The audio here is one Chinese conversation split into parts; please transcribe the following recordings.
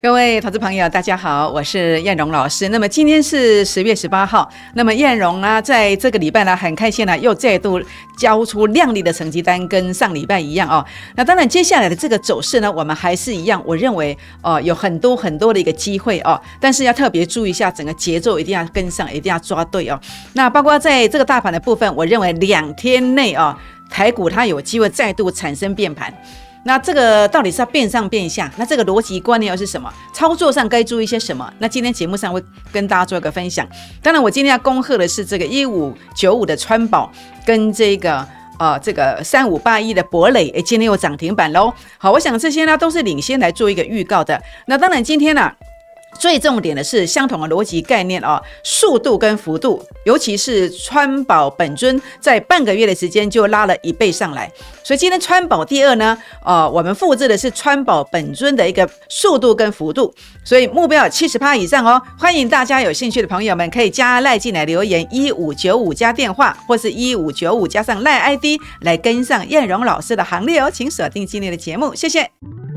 各位投资朋友，大家好，我是燕荣老师。那么今天是十月十八号，那么燕荣呢，在这个礼拜呢，很开心呢，又再度交出亮丽的成绩单，跟上礼拜一样哦。那当然，接下来的这个走势呢，我们还是一样，我认为哦，有很多很多的一个机会哦，但是要特别注意一下，整个节奏一定要跟上，一定要抓对哦。那包括在这个大盘的部分，我认为两天内哦，台股它有机会再度产生变盘。那这个到底是要变上变下？那这个逻辑观念又是什么？操作上该注意些什么？那今天节目上会跟大家做一个分享。当然，我今天要恭贺的是这个一五九五的川宝跟这个呃这个三五八一的博磊，哎，今天又涨停板喽。好，我想这些呢都是领先来做一个预告的。那当然，今天呢。最重点的是相同的逻辑概念哦，速度跟幅度，尤其是川宝本尊在半个月的时间就拉了一倍上来，所以今天川宝第二呢，呃，我们复制的是川宝本尊的一个速度跟幅度，所以目标七十趴以上哦，欢迎大家有兴趣的朋友们可以加赖进来留言一五九五加电话或是一五九五加上赖 ID 来跟上燕荣老师的行列哦，请锁定今天的节目，谢谢。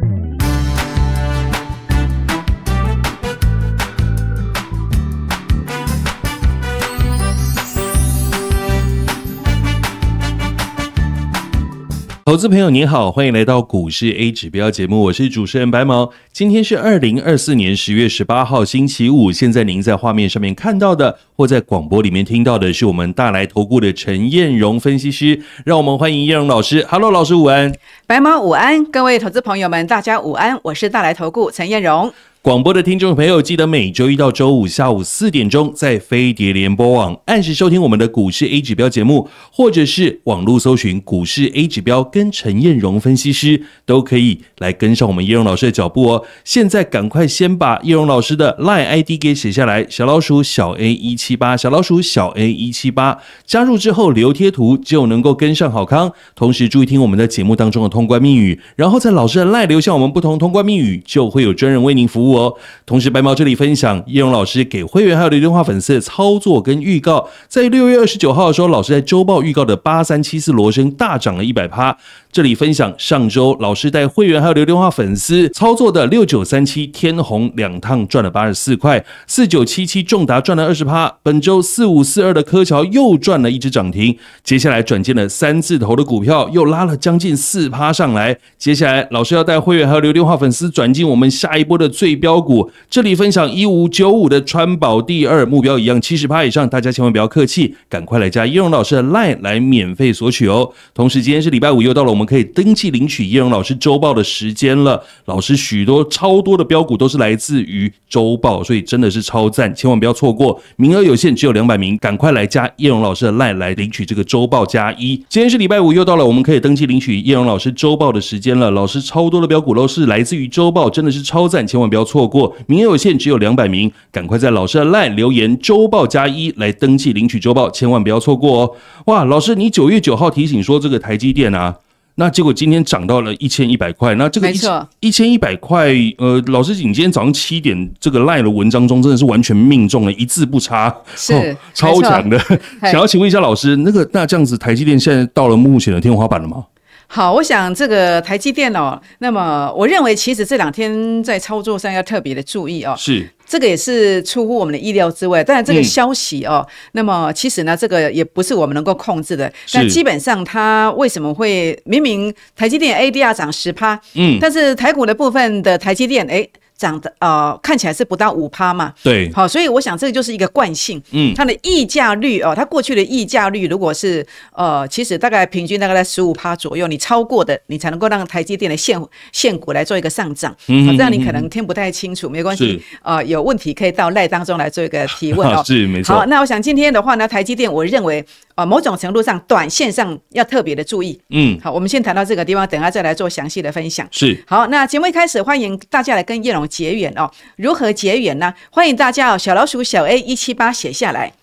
投资朋友您好，欢迎来到股市 A 指标节目，我是主持人白毛。今天是二零二四年十月十八号星期五。现在您在画面上面看到的，或在广播里面听到的是我们大来投顾的陈彦荣分析师。让我们欢迎彦荣老师。Hello，老师午安。白毛午安，各位投资朋友们，大家午安。我是大来投顾陈彦荣。广播的听众朋友，记得每周一到周五下午四点钟，在飞碟联播网按时收听我们的股市 A 指标节目，或者是网络搜寻股市 A 指标跟陈彦荣分析师，都可以来跟上我们叶荣老师的脚步哦。现在赶快先把叶荣老师的 lie id 给写下来，小老鼠小 A 一七八，小老鼠小 A 一七八，加入之后留贴图就能够跟上好康。同时注意听我们的节目当中的通关密语，然后在老师的 lie 留下我们不同通关密语，就会有专人为您服务。哦，同时白毛这里分享叶荣老师给会员还有刘德华粉丝的操作跟预告，在六月二十九号的时候，老师在周报预告的八三七四罗生大涨了一百趴。这里分享上周老师带会员还有留电话粉丝操作的六九三七天虹两趟赚了八十四块，四九七七重达赚了二十趴。本周四五四二的柯桥又赚了一只涨停，接下来转进了三字头的股票又拉了将近四趴上来。接下来老师要带会员还有留电话粉丝转进我们下一波的最标股，这里分享一五九五的川宝第二目标一样七十趴以上，大家千万不要客气，赶快来加叶荣老师的 line 来免费索取哦。同时今天是礼拜五，又到了我们。我们可以登记领取叶荣老师周报的时间了。老师许多超多的标股都是来自于周报，所以真的是超赞，千万不要错过。名额有限，只有两百名，赶快来加叶荣老师的 line 来领取这个周报加一。今天是礼拜五，又到了我们可以登记领取叶荣老师周报的时间了。老师超多的标股都是来自于周报，真的是超赞，千万不要错过。名额有限，只有两百名，赶快在老师的 line 留言周报加一来登记领取周报，千万不要错过哦。哇，老师，你九月九号提醒说这个台积电啊。那结果今天涨到了一千一百块，那这个一一千一百块，呃，老师，你今天早上七点这个赖的文章中真的是完全命中了，一字不差，是超强的。想要请问一下老师，那个那这样子，台积电现在到了目前的天花板了吗？好，我想这个台积电哦，那么我认为其实这两天在操作上要特别的注意哦。是，这个也是出乎我们的意料之外。但是这个消息哦，那么其实呢，这个也不是我们能够控制的。但基本上它为什么会明明台积电 ADR 涨十趴，嗯，但是台股的部分的台积电，哎。涨的呃看起来是不到五趴嘛，对，好，所以我想这个就是一个惯性，嗯，它的溢价率哦，它过去的溢价率如果是呃，其实大概平均大概在十五趴左右，你超过的你才能够让台积电的现现股来做一个上涨，嗯，这样你可能听不太清楚，没关系，呃，有问题可以到赖当中来做一个提问哦，是没错。好，那我想今天的话呢，台积电我认为呃某种程度上短线上要特别的注意，嗯，好，我们先谈到这个地方，等下再来做详细的分享。是，好，那节目一开始欢迎大家来跟叶龙。结缘哦，如何结缘呢？欢迎大家哦，小老鼠小 A 一七八写下来。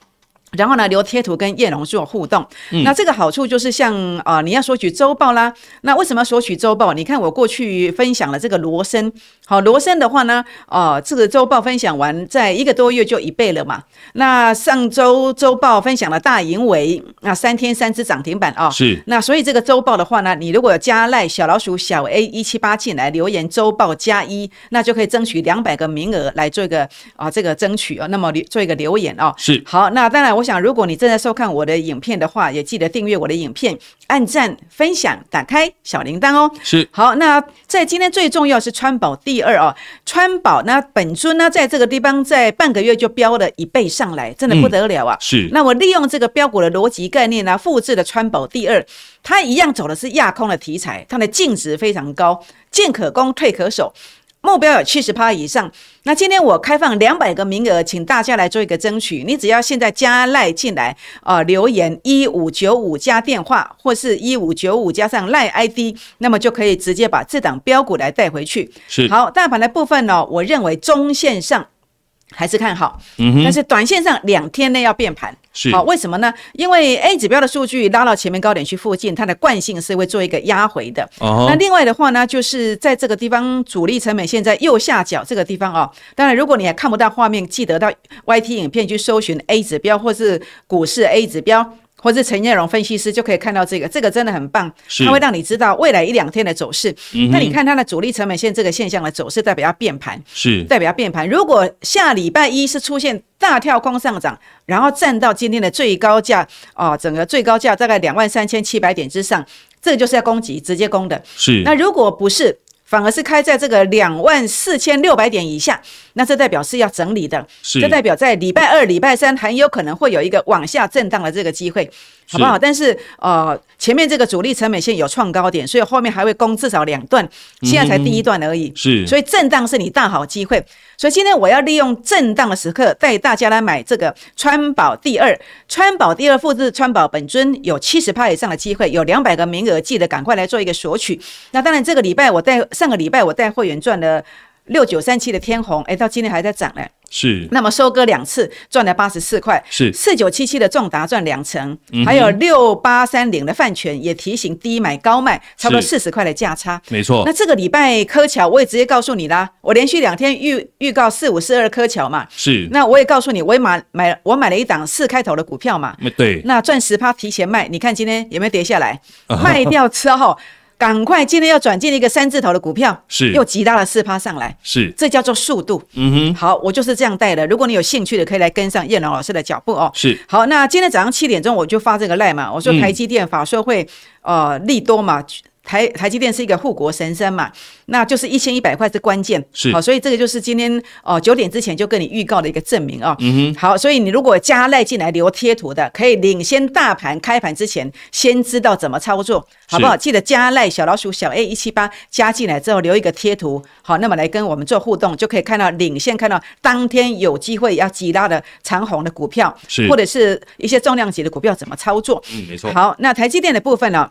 然后呢，留贴图跟叶龙做互动。那这个好处就是像啊、你要索取周报啦。那为什么要索取周报？你看我过去分享了这个罗森，好，罗森的话呢，呃，这个周报分享完，在一个多月就一倍了嘛。那上周周报分享了大盈维，那三天三只涨停板啊、是那所以这个周报的话呢，你如果加赖小老鼠小 A 一七八进来留言周报加一，那就可以争取两百个名额来做一个啊这个争取啊，那么留做一个留言啊。是好，那当然，我想如果你正在收看我的影片的话，也记得订阅我的影片，按赞、分享、打开小铃铛哦。是好，那在今天最重要是川宝第二哦，川宝那本尊呢，在这个地方在半个月就飙了一倍上来，真的不得了啊！是那我利用这个标股的逻辑概念呢、复制了川宝第二，它一样走的是亚空的题材，它的净值非常高，进可攻，退可守。目标有七十趴以上。那今天我开放两百个名额，请大家来做一个争取。你只要现在加赖进来，呃，留言一五九五加电话，或是一五九五加上赖 ID，那么就可以直接把这档标股来带回去。是好，大盘的部分呢，我认为中线上还是看好，嗯哼但是短线上两天内要变盘。是好，为什么呢？因为 A 指标的数据拉到前面高点区附近，它的惯性是会做一个压回的。哦那另外的话呢，就是在这个地方主力成本线在右下角这个地方哦。当然，如果你还看不到画面，记得到 YT 影片去搜寻 A 指标或是股市 A 指标。或是陈彦荣分析师就可以看到这个，这个真的很棒，它会让你知道未来一两天的走势。嗯那你看它的主力成本线这个现象的走势，代表要变盘。是代表要变盘。如果下礼拜一是出现大跳空上涨，然后站到今天的最高价哦、整个最高价大概两万三千七百点之上，这个就是要攻击，直接攻的。是那如果不是，反而是开在这个两万四千六百点以下，那这代表是要整理的，是这代表在礼拜二、礼拜三很有可能会有一个往下震荡的这个机会。好不好？但是呃，前面这个主力成本线有创高点，所以后面还会攻至少两段，现在才第一段而已。是所以震荡是你大好机会。所以今天我要利用震荡的时刻，带大家来买这个川宝第二，川宝第二复制川宝本尊有七十趴以上的机会，有两百个名额，记得赶快来做一个索取。那当然，这个礼拜我带上个礼拜我带会员赚了六九三七的天虹，哎，到今天还在涨呢。是。那么收割两次赚了八十四块，是。四九七七的重达赚两成，嗯还有六八三零的饭权也提醒低买高卖，差不多四十块的价差。没错。那这个礼拜科桥我也直接告诉你啦，我连续两天预预告四五四二科桥嘛，是。那我也告诉你，我也买买我买了一档四开头的股票嘛，对。那赚十趴提前卖，你看今天有没有跌下来？卖掉之后，赶快今天要转进一个三字头的股票，是又急拉了四趴上来，是这叫做速度。嗯哼好，我就是这样带的。如果你有兴趣的，可以来跟上叶龙老师的脚步哦。是好，那今天早上七点钟我就发这个赖嘛，我说嗯台积电法说会、呃利多嘛。台台积电是一个护国神山嘛，那就是一千一百块是关键，是好，所以这个就是今天哦九点之前就跟你预告的一个证明哦。嗯哼好，所以你如果加赖进来留贴图的，可以领先大盘开盘之前先知道怎么操作，好不好？是记得加赖小老鼠小 A 一七八加进来之后留一个贴图，好，那么来跟我们做互动，就可以看到领先看到当天有机会要急拉的长虹的股票，是或者是一些重量级的股票怎么操作。嗯没错好，那台积电的部分呢？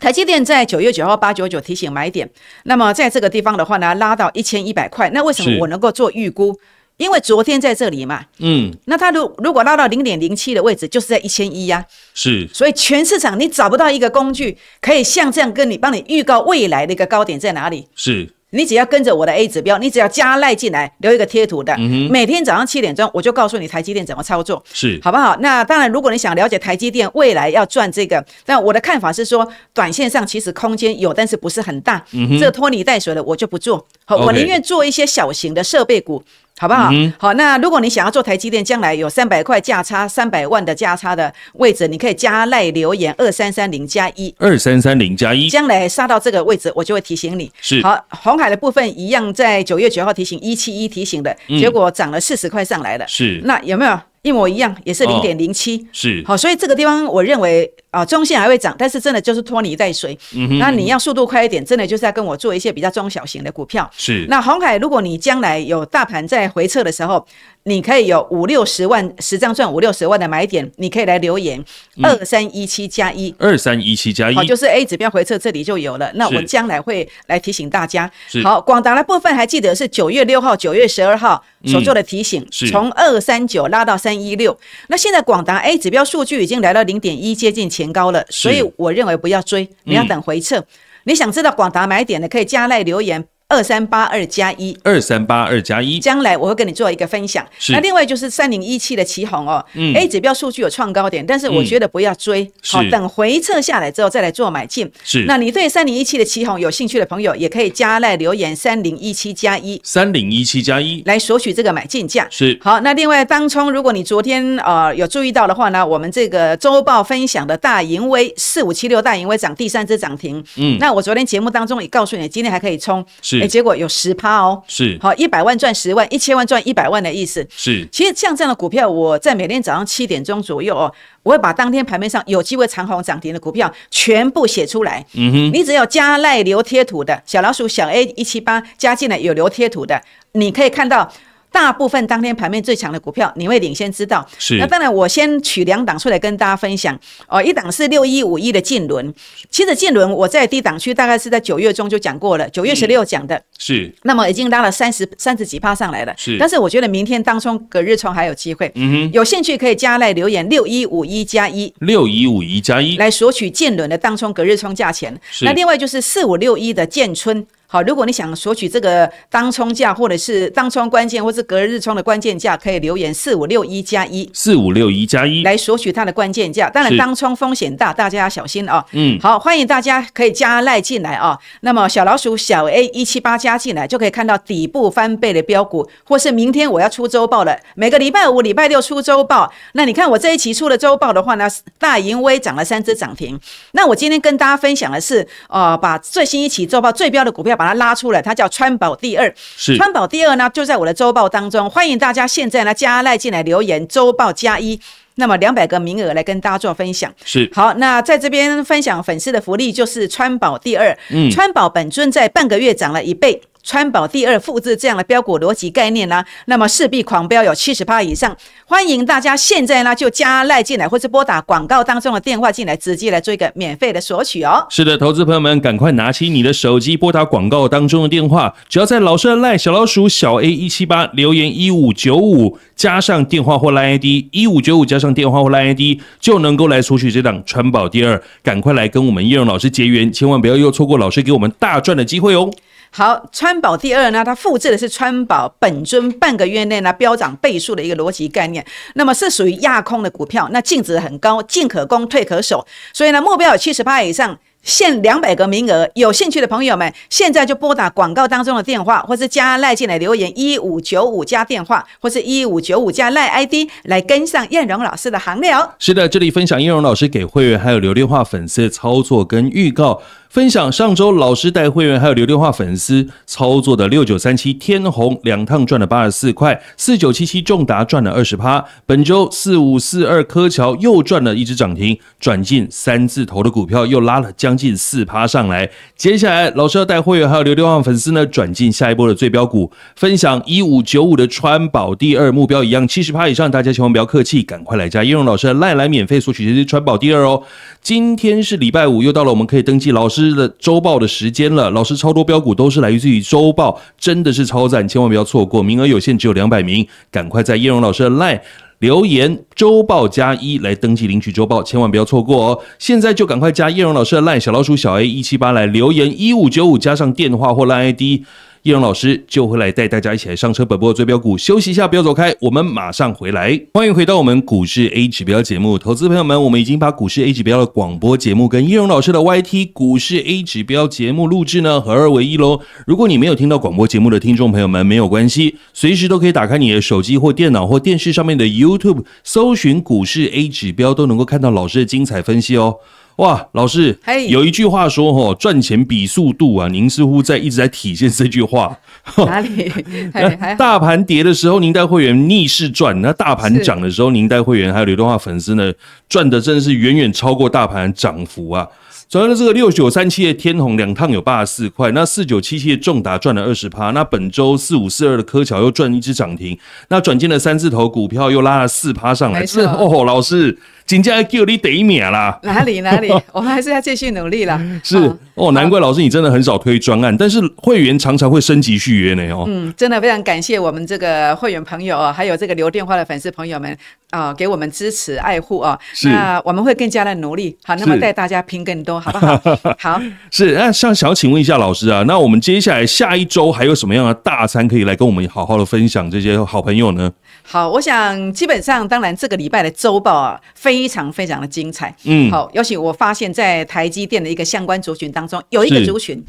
台积电在九月九号八九九提醒买点，那么在这个地方的话呢，拉到一千一百块。那为什么我能够做预估？因为昨天在这里嘛，嗯那它如如果拉到零点零七的位置，就是在一千一呀。是所以全市场你找不到一个工具可以像这样跟你帮你预告未来的一个高点在哪里。是你只要跟着我的 A 指标，你只要加赖进来，留一个贴图的，每天早上七点钟我就告诉你台积电怎么操作。是好不好？那当然，如果你想了解台积电未来要赚这个，但我的看法是说，短线上其实空间有，但是不是很大。这拖泥带水的我就不做，好我宁愿做一些小型的设备股。好不好？好，那如果你想要做台积电，将来有三百块价差、三百万的价差的位置，你可以加赖留言二三三零加一，二三三零加一。将来杀到这个位置，我就会提醒你。是。好，红海的部分一样，在九月九号提醒一七一提醒的，结果涨了四十块上来了。是。那有没有？一模一样，也是哦。零点零七？是。好，所以这个地方我认为啊，中线还会涨，但是真的就是拖泥带水。那你要速度快一点，真的就是要跟我做一些比较中小型的股票。是，那红海，如果你将来有大盘在回撤的时候，你可以有五六十万十张赚五六十万的买点，你可以来留言二三一七加一，二三一七加一，好，就是 A 指标回撤这里就有了。那我将来会来提醒大家是。好，广达的部分还记得是九月六号、九月十二号所做的提醒，嗯是从二三九拉到三一六。那现在广达 A 指标数据已经来到零点一，接近前高了，所以我认为不要追，你要等回撤。你想知道广达买点的，可以加赖留言二三八二加一。二三八二加一，将来我会跟你做一个分享。是。那另外就是三零一七的旗红哦、嗯。a 指标数据有创高点，但是我觉得不要追，好、是等回撤下来之后再来做买进。是。那你对三零一七的旗红有兴趣的朋友，也可以加赖留言三零一七加一。三零一七加一，来索取这个买进价。是。好，那另外当冲，如果你昨天呃有注意到的话呢，我们这个周报分享的大盈威四五七六大盈威涨第三只涨停，嗯。那我昨天节目当中也告诉你，今天还可以冲，是诶结果有十趴哦，是好，一百万赚十万，一千万赚一百万的意思。是其实像这样的股票，我在每天早上七点钟左右哦，我会把当天盘面上有机会长虹涨停的股票全部写出来。嗯哼，你只要加赖留贴图的小老鼠小 A 一七八加进来有留贴图的，你可以看到。大部分当天盘面最强的股票，你会领先知道。是。那当然，我先取两档出来跟大家分享。哦，一档是六一五一的晋轮，其实晋轮我在低档区大概是在九月中就讲过了，九月十六讲的。是。那么已经拉了三十三十几趴上来了，是。但是我觉得明天当冲隔日冲还有机会，嗯哼，有兴趣可以加来留言六一五一加一。六一五一加一，来索取建轮的当冲隔日冲价钱，是。那另外就是四五六一的建春，好，如果你想索取这个当冲价，或者是当冲关键，或是隔日冲的关键价，可以留言四五六一加一四五六一加一，来索取它的关键价。当然，当冲风险大，大家要小心哦。嗯好，欢迎大家可以加赖进来哦、那么小老鼠小 A 一七八加进来，就可以看到底部翻倍的标股，或是明天我要出周报了，每个礼拜五、礼拜六出周报。那你看我这一期出了周报的话呢，大盈威涨了三只涨停。那我今天跟大家分享的是，呃，把最新一期周报最标的股票把它拉出来，它叫川宝第二。是川宝第二呢，就在我的周报当中，欢迎大家现在呢加赖进来留言，周报加一。那么两百个名额来跟大家做分享。是好，那在这边分享粉丝的福利就是川宝第二，嗯川宝本尊在半个月涨了一倍。川宝第二复制这样的标股逻辑概念呢、那么势必狂飙有七十趴以上。欢迎大家现在呢就加赖进来，或是拨打广告当中的电话进来，直接来做一个免费的索取哦。是的，投资朋友们，赶快拿起你的手机，拨打广告当中的电话，只要在老师的赖小老鼠小 A 一七八留言一五九五，加上电话或赖 ID 一五九五加上电话或赖 ID，就能够来索取这档川宝第二。赶快来跟我们叶荣老师结缘，千万不要又错过老师给我们大赚的机会哦。好，川宝第二呢，它复制的是川宝本尊半个月内呢飙涨倍数的一个逻辑概念，那么是属于亚空的股票，那净值很高，进可攻，退可守，所以呢目标有七十八以上。限两百个名额，有兴趣的朋友们，现在就拨打广告当中的电话，或是加赖进来留言一五九五加电话，或是一五九五加赖 ID 来跟上燕荣老师的行列哦。是的，这里分享燕荣老师给会员还有留电话粉丝的操作跟预告。分享上周老师带会员还有刘电话粉丝操作的六九三七天虹两趟赚了八十四块，四九七七重达赚了二十趴。本周四五四二科桥又赚了一只涨停，转进三字头的股票又拉了将近四趴上来。接下来老师要带会员还有刘电话粉丝呢转进下一波的最标股，分享一五九五的川宝第二目标一样七十趴以上，大家千万不要客气，赶快来加叶荣老师的赖来免费索取这支川宝第二哦。今天是礼拜五，又到了我们可以登记老师的周报的时间了。老师超多标股都是来自于周报，真的是超赞，千万不要错过，名额有限，只有两百名，赶快在叶荣老师的 line 留言周报加一来登记领取周报，千万不要错过哦！现在就赶快加叶荣老师的 line 小老鼠小 A 一七八来留言一五九五加上电话或 line ID。叶荣老师就会来带大家一起来上车本波的追标股，休息一下，不要走开，我们马上回来。欢迎回到我们股市 A 指标节目，投资朋友们，我们已经把股市 A 指标的广播节目跟叶荣老师的 YT 股市 A 指标节目录制呢合二为一喽。如果你没有听到广播节目的听众朋友们，没有关系，随时都可以打开你的手机或电脑或电视上面的 YouTube，搜寻股市 A 指标，都能够看到老师的精彩分析哦。哇，老师嘿，有一句话说哈，赚钱比速度啊，您似乎在一直在体现这句话。哪里？大盘跌的时候，您带会员逆势赚；那大盘是。涨的时候，您带会员还有流动化粉丝呢，赚的真的是远远超过大盘的涨幅啊。昨天的这个六九三七的天虹两趟有八十四块，那四九七七的重达赚了二十趴，那本周四五四二的科桥又赚一只涨停，那转进了三字头股票又拉了四趴上来，没错。这 哦，老师，金价叫你得一秒啦。哪里 哪里？我们还是要继续努力啦。是哦哦，难怪老师你真的很少推专案，但是会员常常会升级续约呢哦。嗯，真的非常感谢我们这个会员朋友啊，还有这个留电话的粉丝朋友们啊、给我们支持爱护啊。是那我们会更加的努力，好，那么是带大家拼更多，好不好？好，是，那像想要请问一下老师啊，那我们接下来下一周还有什么样的大餐可以来跟我们好好的分享这些好朋友呢？好，我想基本上，当然这个礼拜的周报啊，非常非常的精彩。嗯好，尤其我发现，在台积电的一个相关族群当中，有一个族群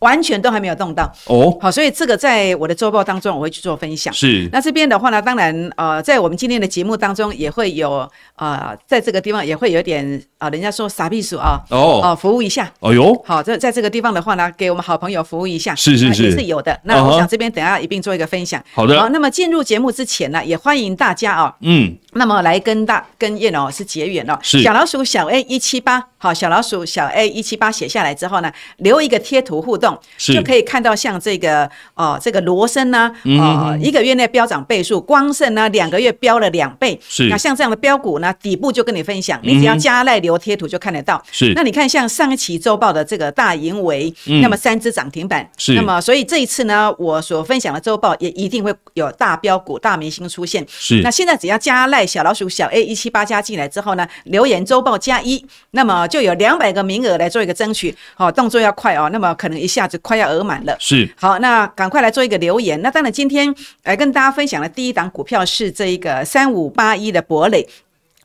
完全都还没有动到。哦，好，所以这个在我的周报当中，我会去做分享。是那这边的话呢，当然呃，在我们今天的节目当中，也会有呃，在这个地方也会有点啊、人家说傻逼鼠啊，哦哦、服务一下。哦哟，好，在在这个地方的话呢，给我们好朋友服务一下，是是是是有的。那我想这边等一下一并做一个分享。好的好，那么进入节目之前呢，也欢迎大家啊、嗯，那么来跟大跟叶老师结缘哦，是小老鼠小 A 一七八，好，小老鼠小 A 一七八写下来之后呢，留一个贴图互动，是。就可以看到像这个哦，这个罗森呢，嗯哦，一个月内飙涨倍数，光盛呢两个月飙了两倍，是。那像这样的标股呢，底部就跟你分享，你只要加赖留贴图就看得到。是。那你看像上一期周报的这个大盈维，嗯。那么三只涨停板，是。那么所以这一次呢，我所分享的周报也一定会有大标股、大明星出现。是。那现在只要加赖小老鼠小 A 一七八加进来之后呢，留言周报加一，那么就有两百个名额来做一个争取。好、动作要快哦，那么可能一下子快要额满了。是好，那赶快来做一个留言。那当然，今天来跟大家分享的第一档股票是这一个三五八一的博磊。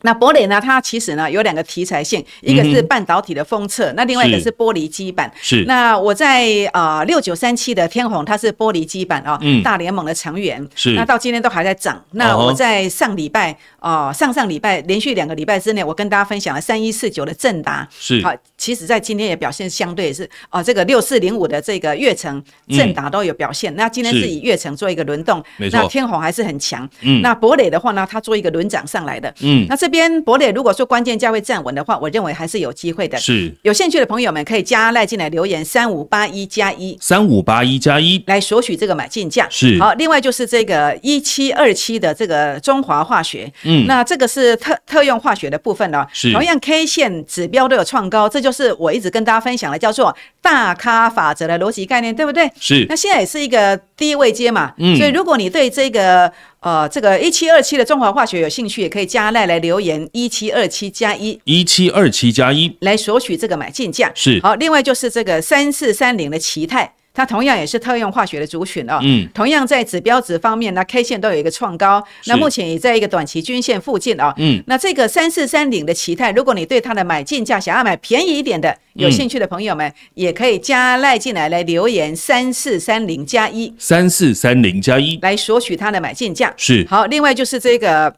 那博磊呢，它其实呢有两个题材性，一个是半导体的封测，那另外一个是是玻璃基板。是那我在啊六九三七的天虹，它是玻璃基板啊、嗯大联盟的成员。是那到今天都还在涨。那我在上礼拜啊、呃上上礼拜连续两个礼拜之内，我跟大家分享了三一四九的正达。是好，其实在今天也表现相对是哦、这个六四零五的这个月城正达都有表现。那今天是是。以月城做一个轮动，那天虹还是很强。嗯。那博磊的话呢，它做一个轮涨上来的。嗯。那这边博磊如果说关键价位站稳的话，我认为还是有机会的。是。有兴趣的朋友们可以加赖进来留言三五八一加一。三五八一加一。来索取这个买进价。是。好，另外就是这个一七二七的这个中华化学，嗯。那这个是特特用化学的部分呢、是。同样 K 线指标都有创高，这就是我一直跟大家分享的，叫做大咖法则的逻辑概念，对不对？是那现在也是一个低位阶嘛，嗯所以如果你对这个呃这个一七二七的中华化学有兴趣，也可以加赖来留言一七二七加一。一七二七加一来索取这个买进价。是好，另外就是这个三四三零的奇泰。它同样也是特用化学的族群哦，嗯同样在指标值方面呢，K 线都有一个创高，那目前也在一个短期均线附近哦。嗯，那这个三四三零的奇泰，如果你对它的买进价想要买便宜一点的，有兴趣的朋友们，也可以加赖进来来留言三四三零加一三四三零加一来索取它的买进价。是好，另外就是这个。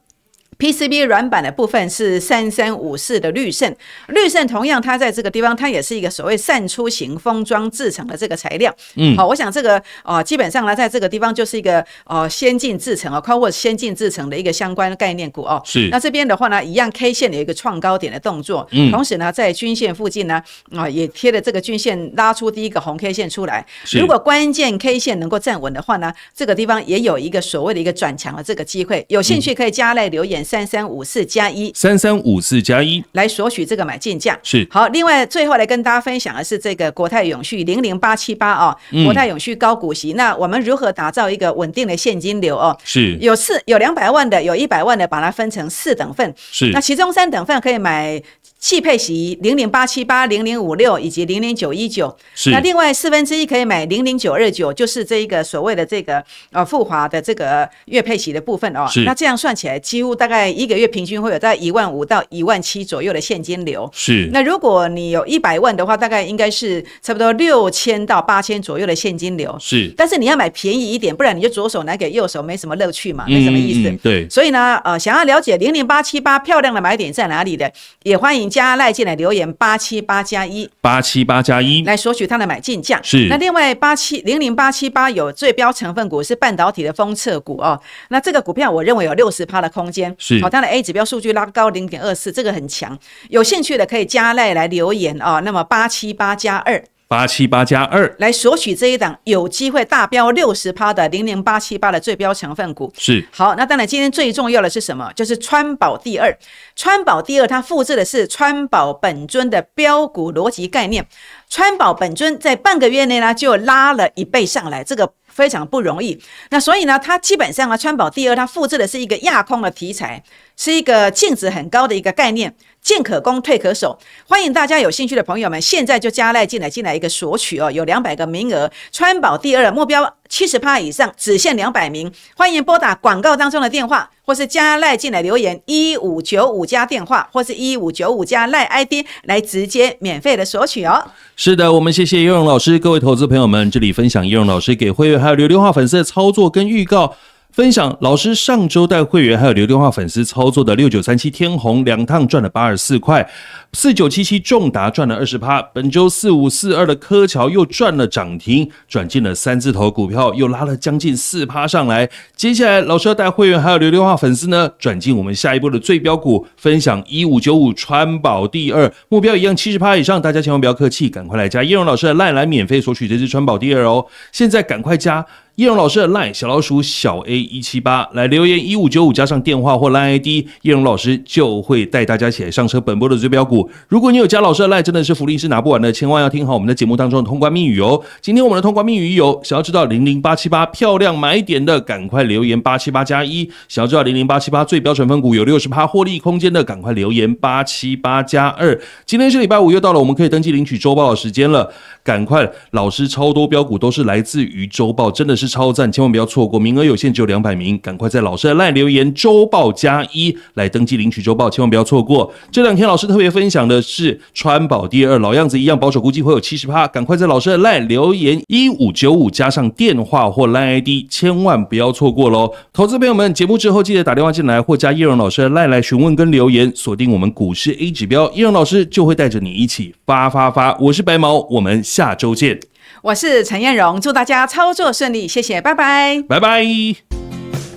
PCB 软板的部分是三三五四的绿盛，绿盛同样它在这个地方，它也是一个所谓散出型封装制成的这个材料。嗯好，我想这个呃基本上呢，在这个地方就是一个呃先进制成哦，包括先进制成的一个相关概念股哦。是那这边的话呢，一样 K 线有一个创高点的动作，嗯同时呢，在均线附近呢，啊、也贴了这个均线拉出第一个红 K 线出来。是如果关键 K 线能够站稳的话呢，这个地方也有一个所谓的一个转强的这个机会。有兴趣可以加来留言三三五四加一。三三五四加一。来索取这个买进价。是。好，另外最后来跟大家分享的是这个国泰永续零零八七八哦，嗯。国泰永续高股息，那我们如何打造一个稳定的现金流？哦？是。有四有两百万的，有一百万的，把它分成四等份。是。那其中三等份可以买汽配息零零八七八、零零五六以及零零九一九。是那另外四分之一可以买零零九二九，就是这一个所谓的这个呃富华的这个月配息的部分哦是。那这样算起来，几乎大概一个月平均会有在一万五到一万七左右的现金流。是那如果你有一百万的话，大概应该是差不多六千到八千左右的现金流。是但是你要买便宜一点，不然你就左手拿给右手，没什么乐趣嘛，没什么意思。嗯嗯对所以呢，呃，想要了解零零八七八漂亮的买点在哪里的，也欢迎加赖进来留言八七八加一八七八加一，来索取它的买进价。是那另外八七零零八七八有最标成分股是半导体的封测股哦，那这个股票我认为有六十趴的空间，是好、它的 A 指标数据拉高零点二四，这个很强，有兴趣的可以加赖来留言哦。那么八七八加二。八七八加二，来索取这一档有机会大标六十趴的零零八七八的最标成分股。是好，那当然今天最重要的是什么？就是川宝第二。川宝第二，它复制的是川宝本尊的标股逻辑概念。川宝本尊在半个月内呢就拉了一倍上来，这个非常不容易。那所以呢，它基本上啊，川宝第二它复制的是一个亚空的题材，是一个净值很高的一个概念。进可攻，退可守。欢迎大家有兴趣的朋友们，现在就加赖进来，进来一个索取哦，有两百个名额。川宝第二目标七十趴以上，只限两百名。欢迎拨打广告当中的电话，或是加赖进来留言一五九五加电话，或是一五九五加赖 ID 来直接免费的索取哦。是的，我们谢谢叶荣老师，各位投资朋友们，这里分享叶荣老师给会员还有留电话粉丝的操作跟预告。分享老师上周带会员还有留电话粉丝操作的六九三七天虹两趟赚了八十四块，四九七七重达赚了二十趴，本周四五四二的柯桥又赚了涨停，转进了三字头股票又拉了将近四趴上来。接下来老师要带会员还有留电话粉丝呢，转进我们下一波的最标股，分享一五九五川宝第二目标一样七十趴以上，大家千万不要客气，赶快来加叶荣老师的赖来免费索取这支川宝第二哦，现在赶快加。叶荣老师的 lie 小老鼠小 a 一七八来留言一五九五加上电话或 line ID，叶荣老师就会带大家一起来上车本波的追标股。如果你有加老师的 lie 真的是福利是拿不完的，千万要听好我们的节目当中的通关密语哦。今天我们的通关密语有：想要知道零零八七八漂亮买点的，赶快留言八七八加一；想要知道零零八七八最标成分股有六十趴获利空间的，赶快留言八七八加二。今天是礼拜五，又到了我们可以登记领取周报的时间了，赶快！老师超多标股都是来自于周报，真的是。是超赞，千万不要错过，名额有限，只有两百名，赶快在老师的赖留言“周报加一”来登记领取周报，千万不要错过。这两天老师特别分享的是川宝第二，老样子一样，保守估计会有七十趴，赶快在老师的赖留言一五九五加上电话或赖 ID，千万不要错过喽。投资朋友们，节目之后记得打电话进来或加叶荣老师的赖来询问跟留言，锁定我们股市 A 指标，叶荣老师就会带着你一起发发发。我是白毛，我们下周见。我是陈燕荣，祝大家操作顺利，谢谢，拜拜，拜拜。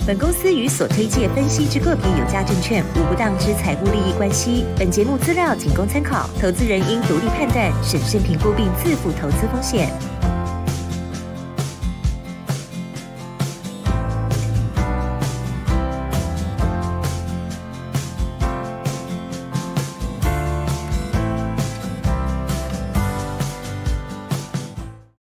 本公司与所推介分析之个别有价证券无不当之财务利益关系。本节目资料仅供参考，投资人应独立判断、审慎评估并自负投资风险。